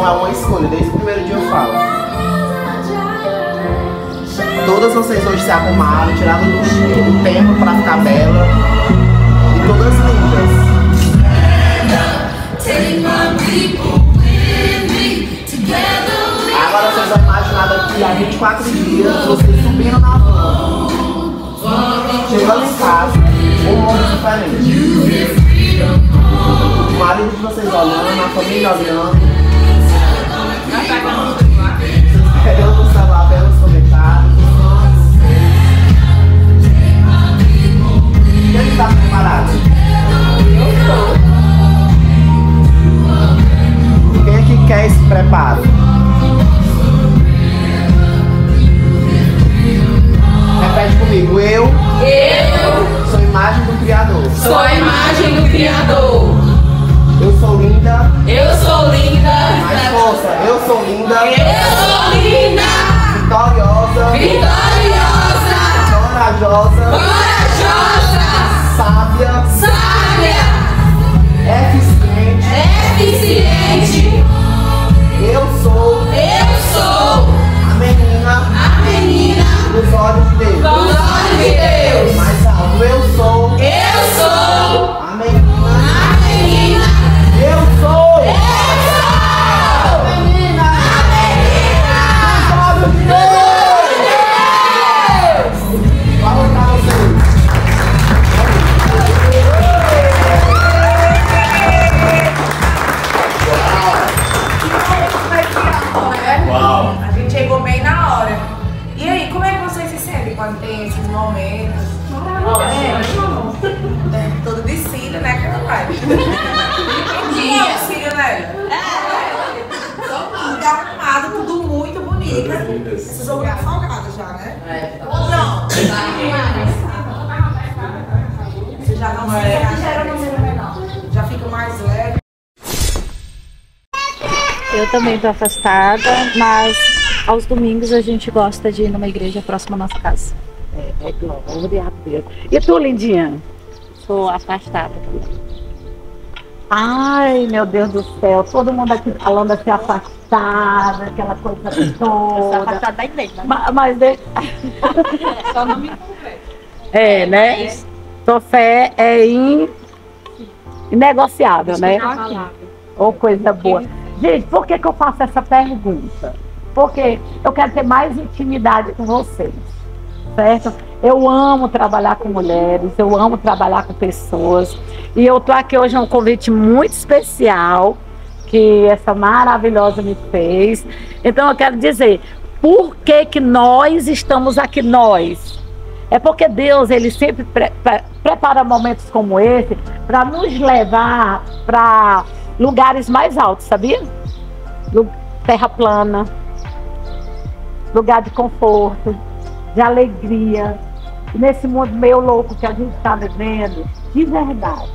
É uma escolha, desde o primeiro dia eu falo. Todas vocês hoje se arrumaram, tiraram do, do tempo pra ficar bela. E todas lindas. Agora vocês vão imaginar daqui a 24 dias vocês subindo na van. Chegando em casa, um mundo diferente. O marido de vocês olhando, a família olhando. Eu Eu sou imagem do Criador. sou a imagem do Criador. Força. Eu sou linda. Eu sou linda. Vitoriosa. Vitoriosa. Corajosa. Corajosa. Sábia. Sábia. Eficiente. Eficiente. Eu sou Eu sou a menina a menina dos olhos de Deus. dos olhos de Deus. Mais alto. Eu sou Eu Dia de cílio, né? Tudo arrumado, tudo muito bonito. Essas vão ficar salgadas já, né? Ou não? Vocês já não se Já fica mais leve. Eu também tô afastada, mas aos domingos a gente gosta de ir numa igreja próxima à nossa casa. É glória a Deus. E tu, lindinha? Sou afastada. Ai, meu Deus do céu, todo mundo aqui falando assim, afastada, aquela coisa toda. afastada da igreja. Ma- Mas, de- Só não me convence. é, né? Tua fé é in... inegociável, né? Ou coisa boa. Gente, por que, que eu faço essa pergunta? Porque eu quero ter mais intimidade com vocês, certo? Eu amo trabalhar com mulheres, eu amo trabalhar com pessoas. E eu tô aqui hoje é um convite muito especial que essa maravilhosa me fez. Então eu quero dizer, por que que nós estamos aqui nós? É porque Deus, ele sempre pre- pre- prepara momentos como esse para nos levar para lugares mais altos, sabia? Lu- Terra plana, lugar de conforto, de alegria. Nesse mundo meio louco que a gente está vivendo, de verdade,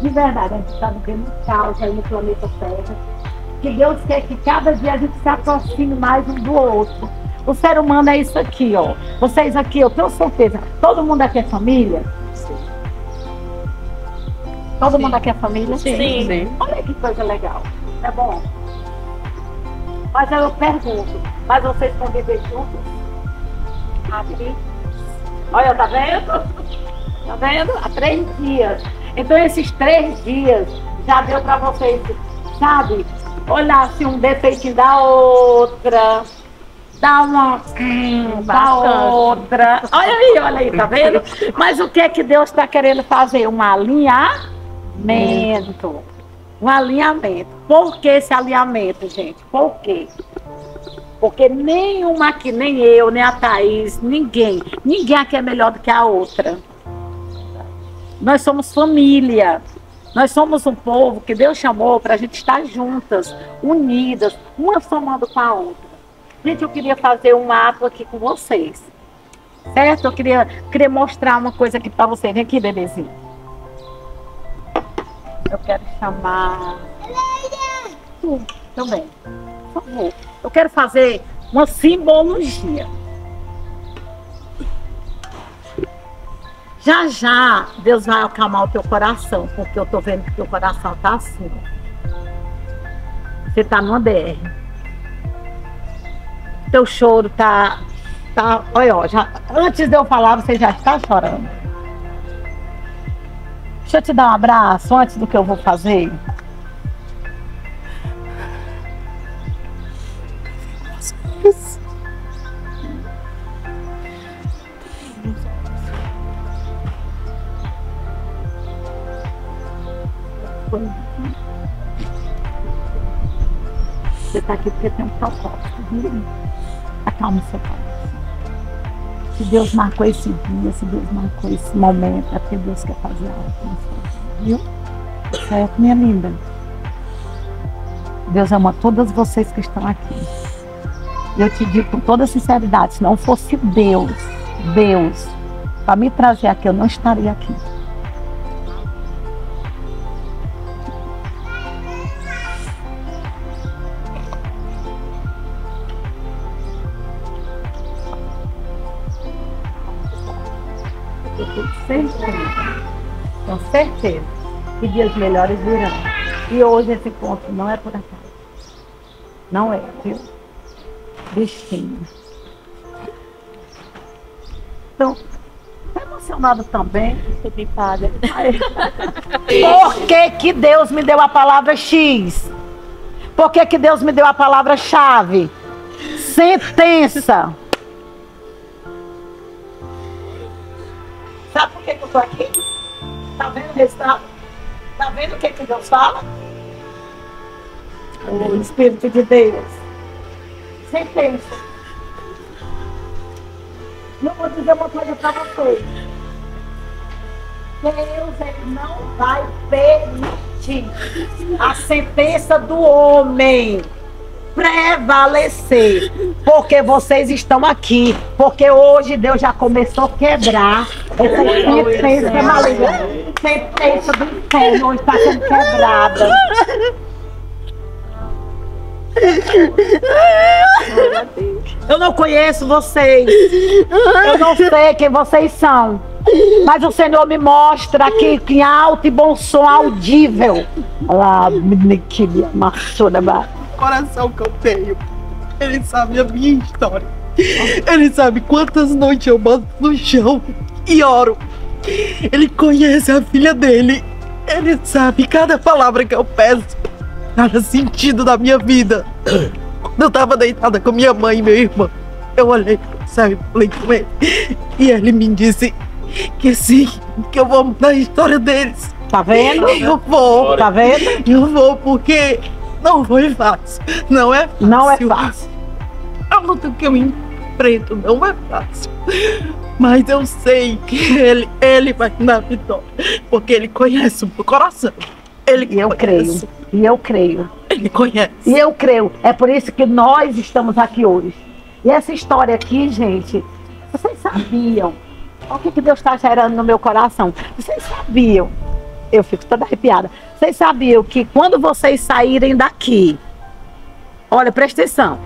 de verdade, a gente está vivendo um caos aí no planeta Terra. Que Deus quer que cada dia a gente se aproxime mais um do outro. O ser humano é isso aqui, ó. Vocês aqui, eu tenho certeza. Todo mundo aqui é família? Todo mundo aqui é família? Sim. Olha que coisa legal. É bom. Mas eu pergunto, mas vocês vão viver juntos? Aqui? Olha, tá vendo? Tá vendo? Há três dias. Então esses três dias já deu pra vocês, sabe? Olhar assim um defeitinho da outra. Dá uma hum, da outra. Olha aí, olha aí, tá vendo? Mas o que é que Deus está querendo fazer? Um alinhamento. Um alinhamento. Por que esse alinhamento, gente? Por quê? Porque nenhuma aqui, nem eu, nem a Thaís, ninguém, ninguém aqui é melhor do que a outra. Nós somos família. Nós somos um povo que Deus chamou para a gente estar juntas, unidas, uma somando com a outra. Gente, eu queria fazer um ato aqui com vocês. Certo? Eu queria, queria mostrar uma coisa aqui para vocês. Vem aqui, bebezinho. Eu quero chamar. Tu também. Por favor. Eu quero fazer uma simbologia. Já já Deus vai acalmar o teu coração, porque eu tô vendo que teu coração tá assim. Você tá numa DR. Teu choro tá. tá olha, já, antes de eu falar, você já está chorando. Deixa eu te dar um abraço antes do que eu vou fazer. Está aqui porque tem um propósito. viu? Acalme seu coração. Se Deus marcou esse dia, se Deus marcou esse momento, é porque Deus quer fazer algo com você. Viu? Certo, minha linda? Deus ama todas vocês que estão aqui. Eu te digo com toda sinceridade, se não fosse Deus, Deus, para me trazer aqui, eu não estaria aqui. Eu tenho certeza, tenho certeza que dias melhores virão. E hoje esse encontro não é por acaso. Não é, viu? Destino. Então, tá emocionado também. Tô gripada. Por que, que Deus me deu a palavra X? Por que, que Deus me deu a palavra chave? Sentença. Sabe por que, que eu tô aqui? Tá vendo o resultado? Tá vendo o que, que Deus fala? O Espírito de Deus. Sentença. E eu vou dizer uma coisa para vocês. Deus ele não vai permitir a sentença do homem prevalecer, porque vocês estão aqui, porque hoje Deus já começou a quebrar essa sentença maligna, sentença do inferno está sendo quebrada. Eu não conheço vocês. Eu não sei quem vocês são. Mas o Senhor me mostra aqui que em alto e bom som audível. Lá, meniquinha, maçona, coração que eu tenho. Ele sabe a minha história. Ele sabe quantas noites eu boto no chão e oro. Ele conhece a filha dele. Ele sabe cada palavra que eu peço, cada sentido da minha vida. Quando eu tava deitada com minha mãe e meu irmão, eu olhei pro céu e falei com ele. E ele me disse que sim, que eu vou mudar a história deles. Tá vendo? Eu vou. Tá vendo? Eu vou porque não foi fácil. Não é fácil. Não é fácil. A luta que eu enfrento não é fácil. Mas eu sei que ele, ele vai dar vitória. Porque ele conhece o meu coração. Ele E eu conhece. creio. E eu creio. Ele conhece. E eu creio. É por isso que nós estamos aqui hoje. E essa história aqui, gente, vocês sabiam? Olha o que Deus está gerando no meu coração. Vocês sabiam? Eu fico toda arrepiada. Vocês sabiam que quando vocês saírem daqui, olha, presta atenção.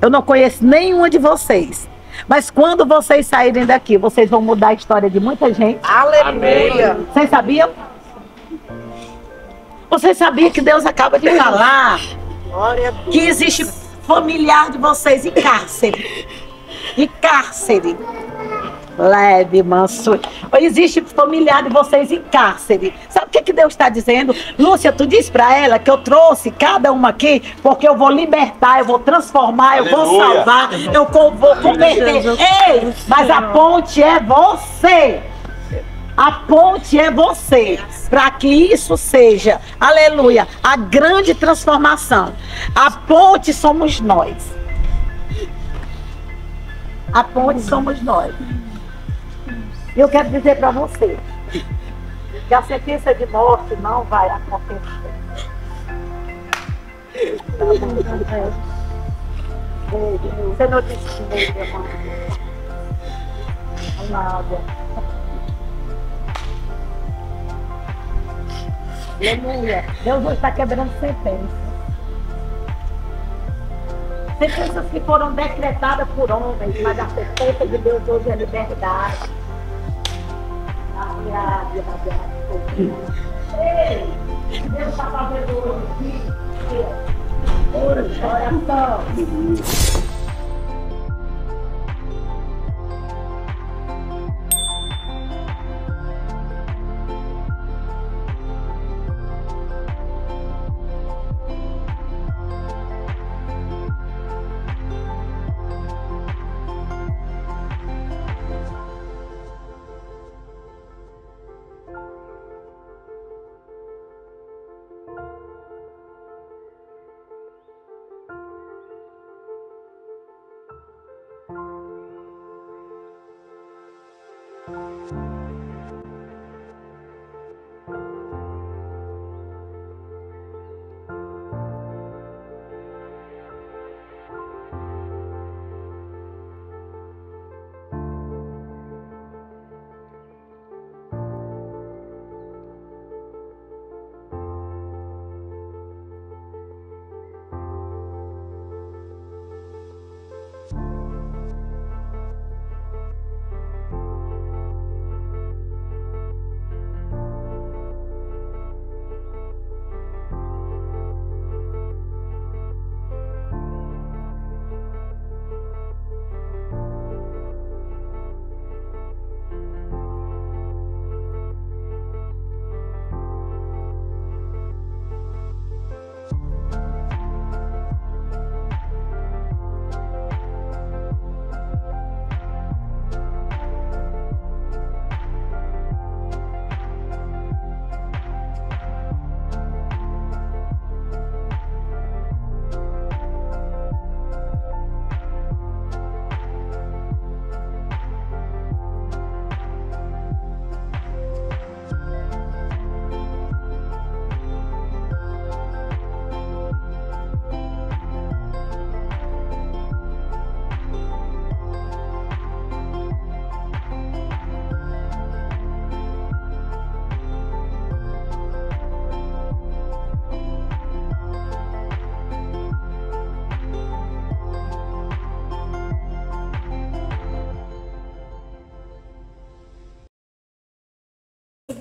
Eu não conheço nenhuma de vocês. Mas quando vocês saírem daqui, vocês vão mudar a história de muita gente. Aleluia. Vocês sabiam? Vocês sabiam que Deus acaba de falar Glória a Deus. que existe familiar de vocês em cárcere. Em cárcere. Leve, manso. Existe familiar de vocês em cárcere. Sabe o que, que Deus está dizendo? Lúcia, tu diz para ela que eu trouxe cada uma aqui porque eu vou libertar, eu vou transformar, eu vou salvar, eu co- vou converter. Ei, mas a ponte é você. A ponte é você, para que isso seja, aleluia, a grande transformação. A ponte somos nós. A ponte somos nós. Eu quero dizer para você que a sentença de morte não vai acontecer. Você não que meu irmão. Nada. Aleluia. Deus hoje está quebrando sentenças. Sentenças que foram decretadas por homens, mas a sentença de Deus hoje é liberdade. Ora, chora, então. Bye.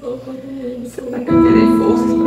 pouco do. Você forças pra